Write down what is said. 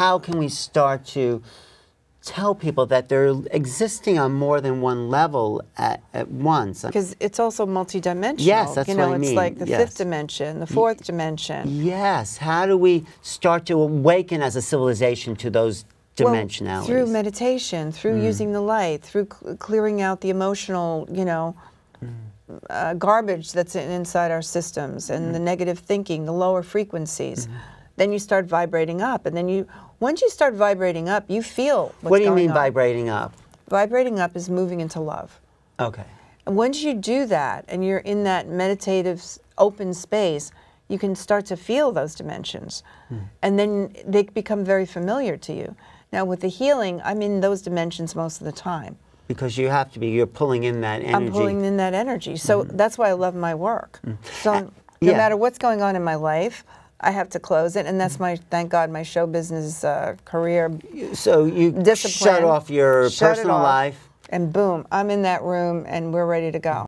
how can we start to tell people that they're existing on more than one level at, at once? Because it's also multidimensional. Yes, that's you know, what I it's like the Yes. fifth dimension, the fourth dimension. Yes. How do we start to awaken as a civilization to those Well, through meditation, through Mm. using the light, through cl- clearing out the emotional, you know, Mm. uh, garbage that's in, inside our systems and the Mm. negative thinking, the lower frequencies. Then you start vibrating up, and then you, once you start vibrating up, you feel what's what do you mean on. vibrating up? Vibrating up is moving into love. Okay. And once you do that and you're in that meditative open space, you can start to feel those dimensions. Hmm. And then they become very familiar to you. Now, with the healing, I'm in those dimensions most of the time. Because you have to be, you're pulling in that energy. I'm pulling in that energy. So mm-hmm. that's why I love my work. Mm-hmm. So uh, no yeah. matter what's going on in my life, I have to close it. And that's my, thank God, my show business uh, career. So you Discipline. shut off your Shut personal life. And boom, I'm in that room and we're ready to go.